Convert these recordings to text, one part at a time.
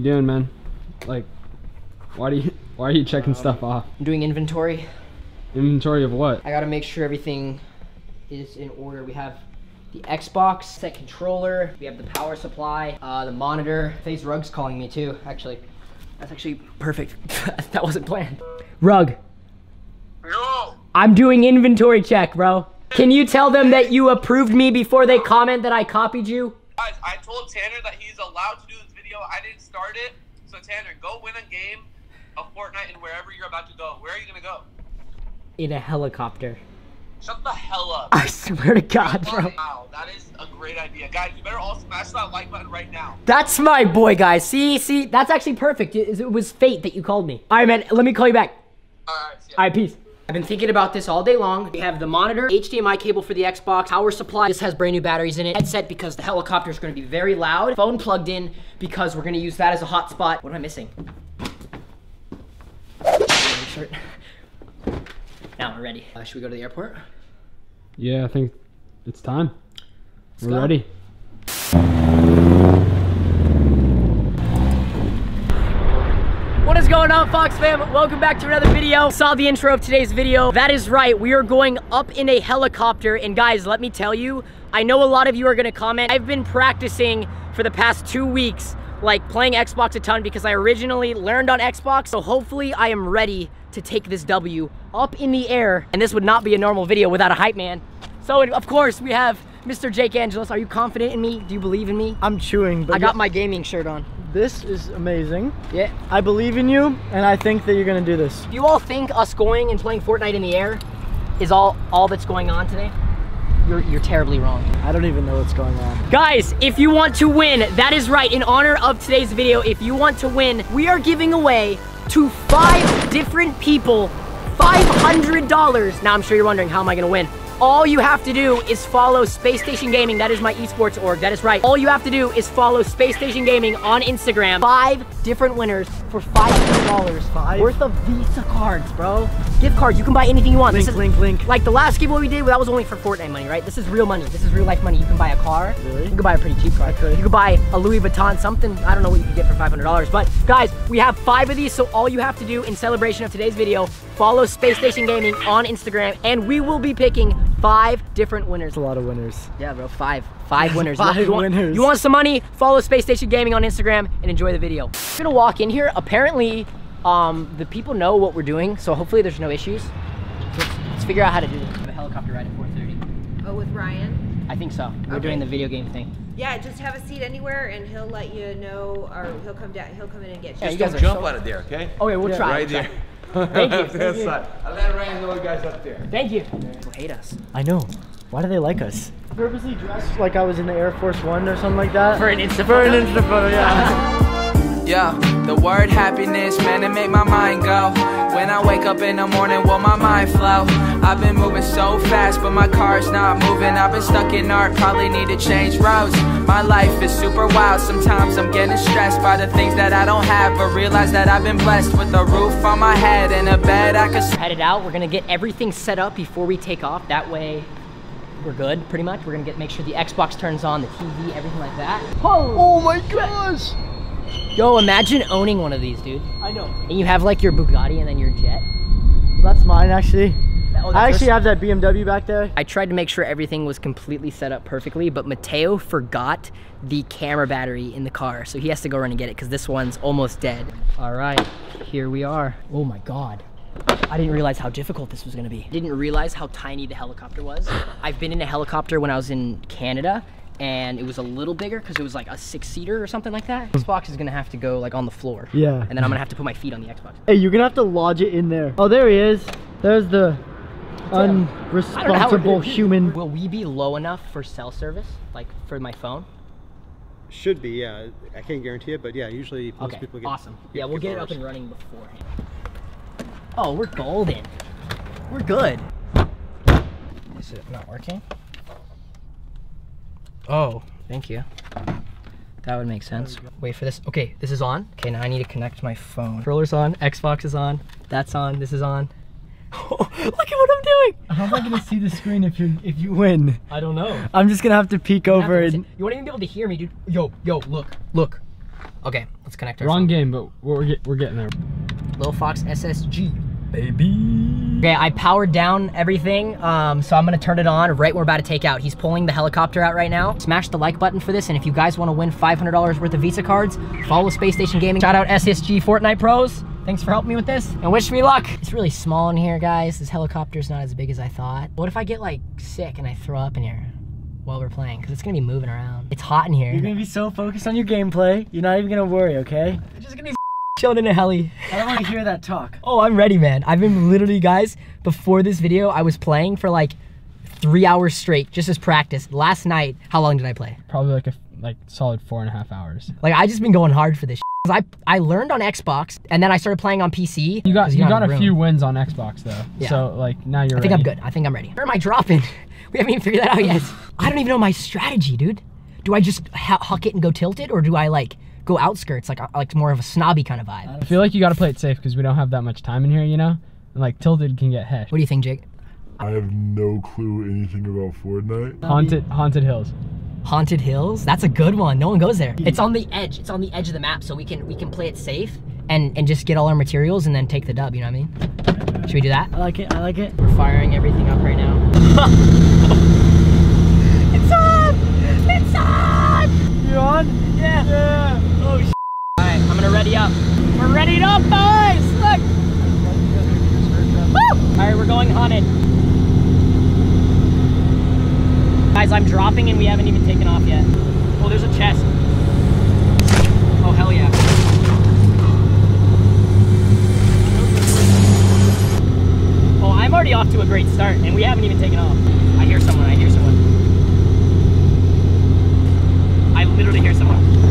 you doing, man? Like, why do you why are you checking stuff off? I'm doing inventory. Inventory of what? I gotta make sure everything is in order. We have the Xbox set controller, we have the power supply, uh, the monitor. FaZe Rug's calling me too, actually. That's actually perfect. that wasn't planned. Rug. Yo! I'm doing inventory check, bro. Can you tell them that you approved me before they comment that I copied you? Guys, I told Tanner that he's allowed to do this video. I didn't start it. So Tanner, go win a game of Fortnite and wherever you're about to go. Where are you gonna go? In a helicopter. Shut the hell up. I swear to God, bro. Wow, that is a great idea. Guys, you better all smash that like button right now. That's my boy, guys. See, see, that's actually perfect. It, it was fate that you called me. All right, man, let me call you back. Alright, see ya. All right, peace. I've been thinking about this all day long. We have the monitor, HDMI cable for the Xbox, power supply. This has brand new batteries in it. Headset because the helicopter is going to be very loud. Phone plugged in because we're going to use that as a hotspot. What am I missing? Now we're ready. Uh, should we go to the airport? Yeah, I think it's time. We're go. ready. What is going on, Fox fam? Welcome back to another video. Saw the intro of today's video. That is right, we are going up in a helicopter. And guys, let me tell you, I know a lot of you are gonna comment. I've been practicing for the past two weeks, like playing Xbox a ton because I originally learned on Xbox. So hopefully I am ready to take this W up in the air. And this would not be a normal video without a hype man. So of course we have Mr. Jake Angelos. Are you confident in me? Do you believe in me? I'm chewing, but I got my gaming shirt on. This is amazing. Yeah. I believe in you, and I think that you're gonna do this. Do you all think us going and playing Fortnite in the air is all all that's going on today? You're you're terribly wrong. I don't even know what's going on. Guys, if you want to win, that is right. In honor of today's video, if you want to win, we are giving away to five different people $500. Now I'm sure you're wondering how am I going to win? All you have to do is follow Space Station Gaming. That is my esports org. That is right. All you have to do is follow Space Station Gaming on Instagram. Five different winners for $500 Five? worth of Visa cards, bro. Gift cards. You can buy anything you want. Link, this is link, link. Like the last giveaway we did, that was only for Fortnite money, right? This is real money. This is real life money. You can buy a car. Really? You can buy a pretty cheap car. I could. You could buy a Louis Vuitton something. I don't know what you could get for $500. But guys, we have five of these. So all you have to do in celebration of today's video, follow Space Station Gaming on Instagram, and we will be picking five different winners. That's a lot of winners. Yeah, bro, five. Five winners. Five you want, winners. You want some money? Follow Space Station Gaming on Instagram and enjoy the video. I'm gonna walk in here. Apparently, um, the people know what we're doing, so hopefully there's no issues. Let's, let's figure out how to do this. I have a helicopter ride at 4.30. Oh, with Ryan? I think so. We're Okay. doing the video game thing. Yeah, just have a seat anywhere and he'll let you know, or he'll come down, he'll come in and get you. Yeah, you guys are Jump so- out of there, okay? Okay, we'll try. Right we'll there. Try. Thank you, thank you. side. I let Ryan know you guys up there. Thank you. People hate us. I know. Why do they like us? Purposely dressed like I was in the Air Force One or something like that. For an Insta For an photo? Insta photo, yeah. Yeah, the word happiness, man, it make my mind go. When I wake up in the morning, will my mind flow? I've been moving so fast, but my car's not moving. I've been stuck in art, probably need to change roads. My life is super wild, sometimes I'm getting stressed by the things that I don't have. But realize that I've been blessed with a roof on my head and a bed I can Headed out. We're gonna get everything set up before we take off. That way, we're good, pretty much. We're gonna get make sure the Xbox turns on, the TV, everything like that. Oh, oh my gosh! Yo, imagine owning one of these, dude. I know. And you have like your Bugatti and then your jet. That's mine, actually. Oh, I actually have that BMW back there. I tried to make sure everything was completely set up perfectly, but Mateo forgot the camera battery in the car, so he has to go run and get it because this one's almost dead. All right, here we are. Oh my God. I didn't realize how difficult this was gonna be. Didn't realize how tiny the helicopter was. I've been in a helicopter when I was in Canada and it was a little bigger because it was like a six seater or something like that. Xbox is gonna have to go like on the floor. Yeah. And then I'm gonna have to put my feet on the Xbox. Hey, you're gonna have to lodge it in there. Oh, there he is. There's the I don't know how we're unresponsible human. Will we be low enough for cell service, like for my phone? Should be, yeah. I can't guarantee it, but yeah, usually most Okay, people get. awesome. Yeah, we'll get it up and running beforehand. Oh, we're golden. We're good. Is it not working? Oh, thank you. That would make sense. Wait for this. Okay, this is on. Okay, now I need to connect my phone. Controller's on, Xbox is on, that's on, this is on. Look at what I'm doing! How am I gonna see the screen if you if you win? I don't know. I'm just gonna have to peek over You and. You won't even be able to hear me, dude. Yo, yo, look, look. Okay, let's connect our Wrong phone. game, but we're get, we're getting there. Little Fox SSG, baby. Okay, I powered down everything, um, so I'm gonna turn it on right we're about to take out. He's pulling the helicopter out right now. Smash the like button for this, and if you guys wanna win $500 worth of Visa cards, follow Space Station Gaming. Shout out SSG Fortnite Pros. Thanks for helping me with this, and wish me luck. It's really small in here, guys. This helicopter's not as big as I thought. What if I get like sick and I throw up in here while we're playing? Because it's gonna be moving around. It's hot in here. You're gonna be so focused on your gameplay, you're not even gonna worry, okay? I'm just gonna be chilling in a heli. I don't want to hear that talk. Oh, I'm ready, man. I've been literally, guys, before this video, I was playing for like three hours straight, just as practice. Last night, how long did I play? Probably like a like solid four and a half hours. Like, I just been going hard for this. shit. 'Cause I I learned on Xbox, and then I started playing on PC. You got 'cause you got a room. few wins on Xbox though. Yeah. So like now you're. I think I'm good. I think I'm ready. Where am I dropping? We haven't even figured that out yet. I don't even know my strategy, dude. Do I just hu- huck it and go Tilted, or do I like go outskirts, like uh, like more of a snobby kind of vibe? I feel like you got to play it safe because we don't have that much time in here, you know. And like tilted can get hesh. What do you think, Jake? I have no clue anything about Fortnite. Haunted haunted hills. Haunted Hills. That's a good one. No one goes there. It's on the edge. It's on the edge of the map, so we can we can play it safe and and just get all our materials and then take the dub. You know what I mean? Should we do that? I like it, I like it. We're firing everything up right now. it's on! It's on! You're on? Yeah. Yeah. Oh sh. All right, I'm gonna ready up. We're ready up, boys. Look. All right, we're going haunted. Guys, I'm dropping and we haven't even taken off yet. Oh, there's a chest. Oh, hell yeah. Oh, I'm already off to a great start and we haven't even taken off. I hear someone, I hear someone. I literally hear someone.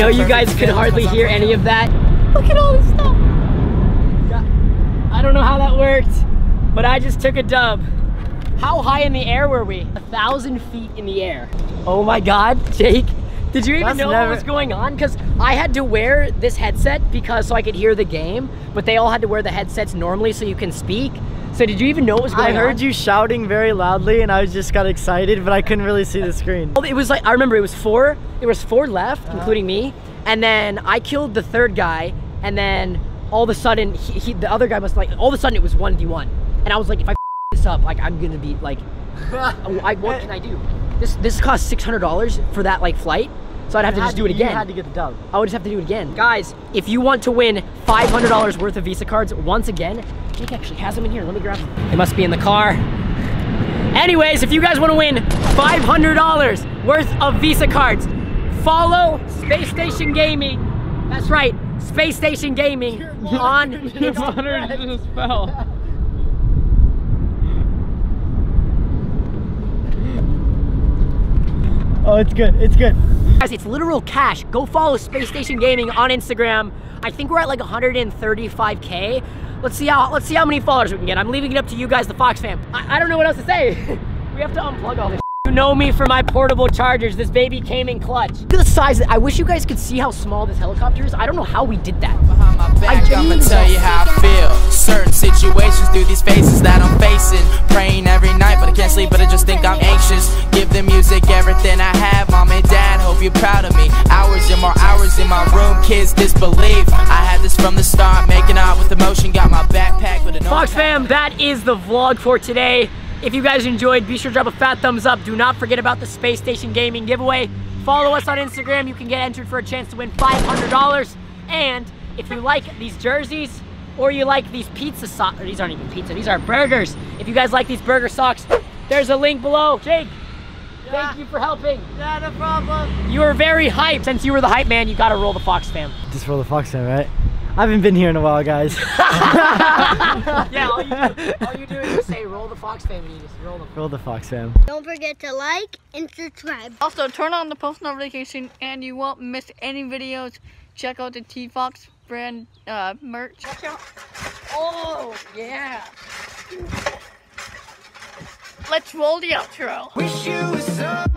Know you guys could hardly hear any of that. Look at all this stuff. I don't know how that worked, but I just took a dub. How high in the air were we? A thousand feet in the air. Oh my God, Jake. Did you even That's know never- what was going on? Because I had to wear this headset because so I could hear the game, but they all had to wear the headsets normally so you can speak. So did you even know what was going on? I on? heard you shouting very loudly and I just got excited, but I couldn't really see the screen. Well, It was like I remember it was four. There was four left, uh-huh. including me, and then I killed the third guy, and then all of a sudden he, he, the other guy must like all of a sudden it was one v one, and I was like, if I f- this up, like I'm gonna be like, I, what can I do? This this cost six hundred dollars for that like flight, so I'd have to just had do it you again. had to get the dub. I would just have to do it again. Guys, if you want to win $500 worth of Visa cards once again, Jake actually has them in here. Let me grab them. They must be in the car. Anyways, if you guys want to win $500 worth of Visa cards, follow Space Station Gaming. That's right, Space Station Gaming on Your monitor just fell. Oh, it's good. It's good. Guys, it's literal cash. Go follow Space Station Gaming on Instagram. I think we're at like 135k. Let's see how let's see how many followers we can get. I'm leaving it up to you guys, the Fox fam. I, I don't know what else to say. we have to unplug all this. You know me for my portable chargers. This baby came in clutch. Look at the size. I wish you guys could see how small this helicopter is. I don't know how we did that. behind my back, I'ma tell you how I feel. Certain situations through these phases that I'm facing. Praying every night, but I can't sleep, but I just think I'm anxious. Music everything I have, mom and dad. Hope you're proud of me. Hours and more hours in my room, kids disbelief. I had this from the start, making out with emotion. Got my backpack with an Fox fam, that is the vlog for today. If you guys enjoyed, be sure to drop a fat thumbs up. Do not forget about the Space Station Gaming giveaway. Follow us on Instagram. You can get entered for a chance to win $500. And if you like these jerseys or you like these pizza socks, these aren't even pizza, these are burgers. If you guys like these burger socks, there's a link below. Jake, thank you for helping. Not a problem. You were very hyped. Since you were the hype man, you gotta roll the Fox fam. Just roll the fox fam, right? I haven't been here in a while, guys. yeah, all you, do, all you do is just say roll the Fox fam and you just roll them. roll the fox fam. Don't forget to like and subscribe. Also, turn on the post notification and you won't miss any videos. Check out the T-Fox brand uh, merch. Watch out. Oh, yeah let's roll the outro. Wish you so